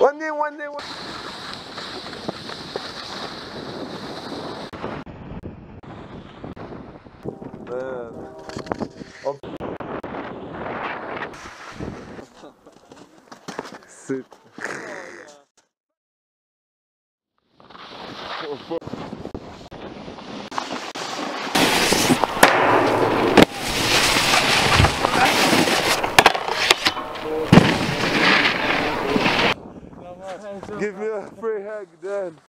원내 원내 원. 네. 어. 쓱. was full. Give me a free hug then.